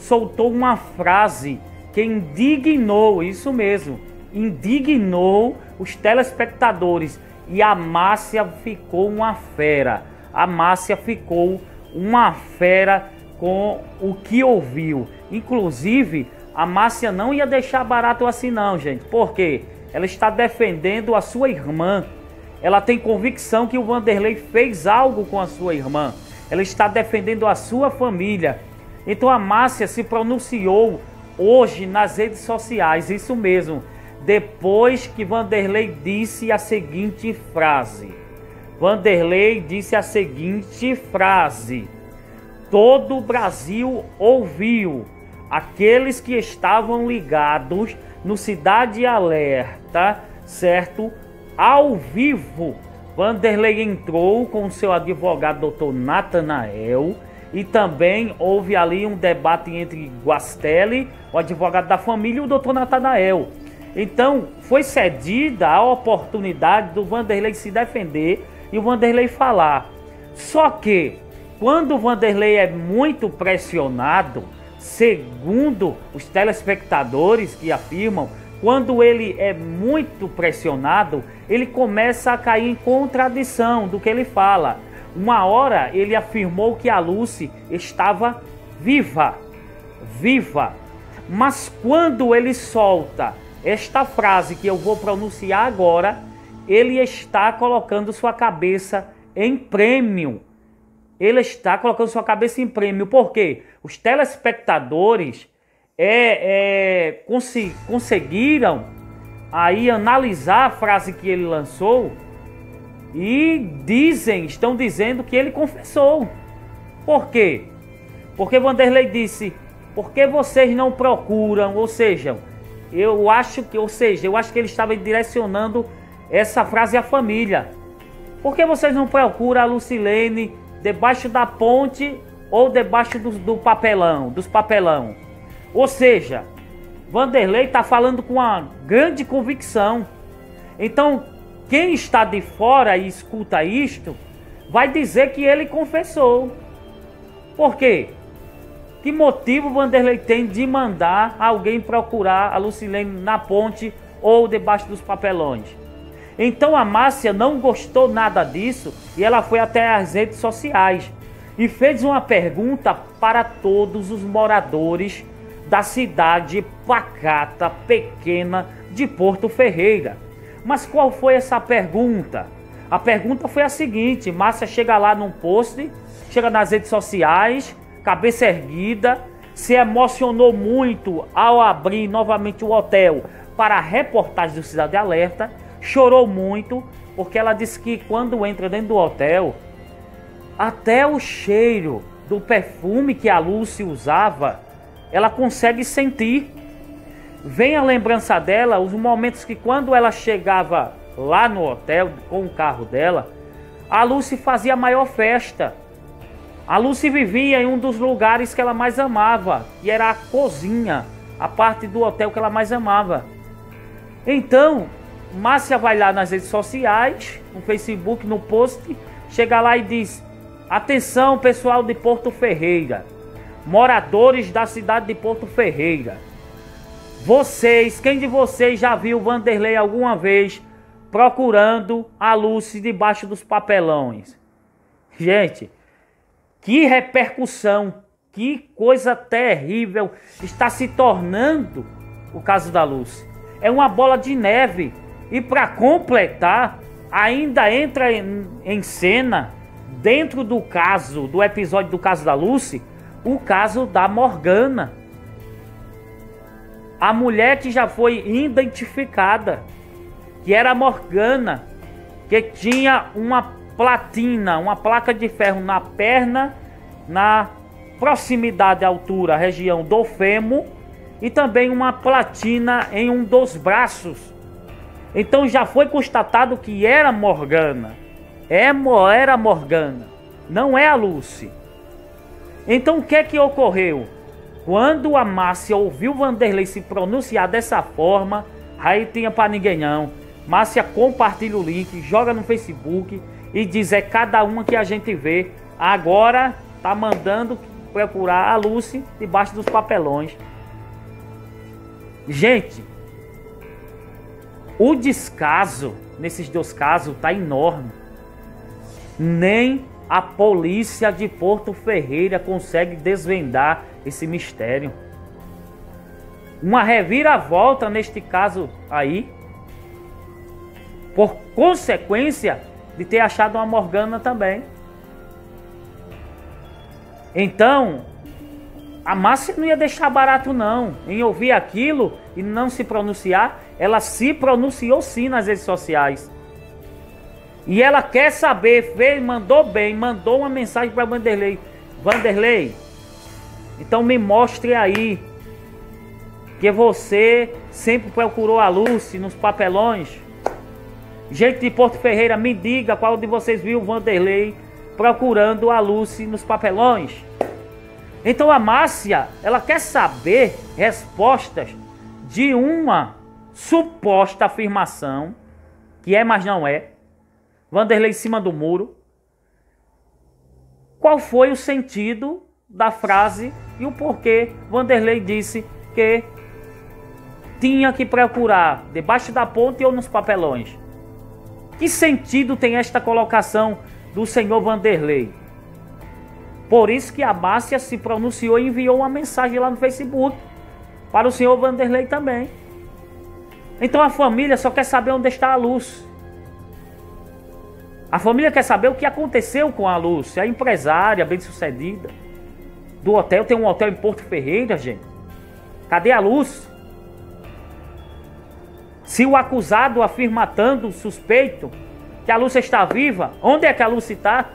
soltou uma frase que indignou, isso mesmo, indignou os telespectadores e a Márcia ficou uma fera. A Márcia ficou uma fera com o que ouviu. Inclusive, a Márcia não ia deixar barato assim não, gente. Por quê? Ela está defendendo a sua irmã. Ela tem convicção que o Vanderlei fez algo com a sua irmã. Ela está defendendo a sua família. Então a Márcia se pronunciou hoje nas redes sociais, isso mesmo, depois que Vanderlei disse a seguinte frase. Vanderlei disse a seguinte frase: Todo o Brasil ouviu aqueles que estavam ligados no Cidade Alerta, certo? Ao vivo, Vanderlei entrou com seu advogado, doutor Natanael, e também houve ali um debate entre Guastelli, o advogado da família, e o doutor Natanael. Então, foi cedida a oportunidade do Vanderlei se defender e o Vanderlei falar. Só que, quando o Vanderlei é muito pressionado, segundo os telespectadores que afirmam, quando ele é muito pressionado, ele começa a cair em contradição do que ele fala. Uma hora ele afirmou que a Lucy estava viva, viva. Mas quando ele solta esta frase que eu vou pronunciar agora, ele está colocando sua cabeça em prêmio. Ele está colocando sua cabeça em prêmio. Por quê? Os telespectadores é, é, cons conseguiram aí analisar a frase que ele lançou e dizem, estão dizendo que ele confessou. Por quê? Porque Vanderlei disse: "Por que vocês não procuram?" Ou seja, eu acho que, ou seja, eu acho que ele estava direcionando essa frase à família. Por que vocês não procuram a Lucilene debaixo da ponte ou debaixo do, do papelão, dos papelão? Ou seja, Vanderlei está falando com uma grande convicção. Então, quem está de fora e escuta isto, vai dizer que ele confessou. Por quê? Que motivo Vanderlei tem de mandar alguém procurar a Lucilene na ponte ou debaixo dos papelões? Então a Márcia não gostou nada disso e ela foi até as redes sociais e fez uma pergunta para todos os moradores da cidade pacata, pequena de Porto Ferreira. Mas qual foi essa pergunta? A pergunta foi a seguinte: Márcia chega lá num post, chega nas redes sociais, cabeça erguida, se emocionou muito ao abrir novamente o hotel para a reportagem do Cidade Alerta, chorou muito, porque ela disse que quando entra dentro do hotel, até o cheiro do perfume que a Lucy usava, ela consegue sentir. Vem a lembrança dela, os momentos que quando ela chegava lá no hotel com o carro dela, a Lucy fazia a maior festa. A Lucy vivia em um dos lugares que ela mais amava, que era a cozinha, a parte do hotel que ela mais amava. Então, Márcia vai lá nas redes sociais, no Facebook, no post, chega lá e diz: Atenção, pessoal de Porto Ferreira, moradores da cidade de Porto Ferreira. Vocês, quem de vocês já viu Vanderlei alguma vez procurando a Lucy debaixo dos papelões? Gente, que repercussão, que coisa terrível está se tornando o caso da Luz. É uma bola de neve. E para completar, ainda entra em, em, cena, dentro do caso, do episódio do caso da Lucy, o caso da Morgana. A mulher que já foi identificada, que era Morgana, que tinha uma platina, uma placa de ferro na perna, na proximidade à altura, região do fêmur, e também uma platina em um dos braços. Então já foi constatado que era Morgana. É, era Morgana, não é a Lucy. Então o que é que ocorreu? Quando a Márcia ouviu Vanderlei se pronunciar dessa forma, aí tinha para ninguém não. Márcia compartilha o link, joga no Facebook e diz é cada uma que a gente vê. Agora tá mandando procurar a Lucy debaixo dos papelões. Gente, o descaso nesses dois casos está enorme. Nem a polícia de Porto Ferreira consegue desvendar esse mistério. Uma reviravolta neste caso aí, por consequência de ter achado uma Morgana também. Então, a Márcia não ia deixar barato não, em ouvir aquilo e não se pronunciar. Ela se pronunciou sim nas redes sociais. E ela quer saber, fez, mandou bem, mandou uma mensagem para Vanderlei. Vanderlei, então me mostre aí que você sempre procurou a Lucy nos papelões. Gente de Porto Ferreira, me diga qual de vocês viu o Vanderlei procurando a Lucy nos papelões. Então a Márcia, ela quer saber respostas de uma suposta afirmação, que é, mas não é. Vanderlei em cima do muro. Qual foi o sentido da frase e o porquê Vanderlei disse que tinha que procurar debaixo da ponte ou nos papelões? Que sentido tem esta colocação do senhor Vanderlei. Por isso que a Márcia se pronunciou e enviou uma mensagem lá no Facebook para o senhor Vanderlei também. Então a família só quer saber onde está a luz. A família quer saber o que aconteceu com a luz. A empresária bem-sucedida do hotel tem um hotel em Porto Ferreira, gente. Cadê a luz? Se o acusado afirma tanto, suspeito, que a Lúcia está viva. Onde é que a Lúcia está?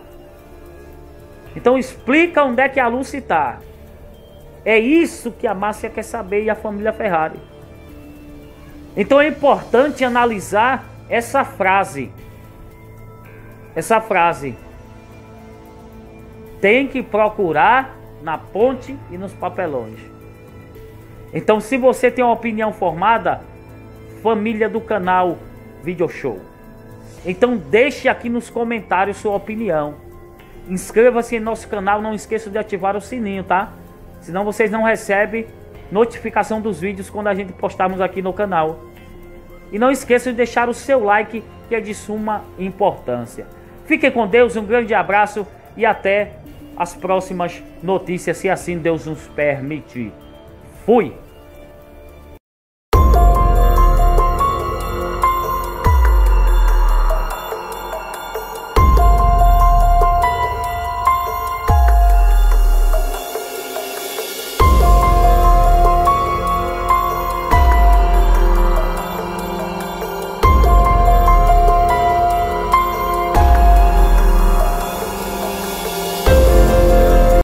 Então explica onde é que a Lúcia está. É isso que a Márcia quer saber e a família Ferrari. Então é importante analisar essa frase. Essa frase. Tem que procurar na ponte e nos papelões. Então, se você tem uma opinião formada, família do canal Video Show então deixe aqui nos comentários sua opinião. Inscreva-se em nosso canal, não esqueça de ativar o sininho, tá? Senão vocês não recebem notificação dos vídeos quando a gente postarmos aqui no canal. E não esqueça de deixar o seu like, que é de suma importância. Fiquem com Deus, um grande abraço e até as próximas notícias, se assim Deus nos permitir. Fui!